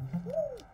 You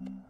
嗯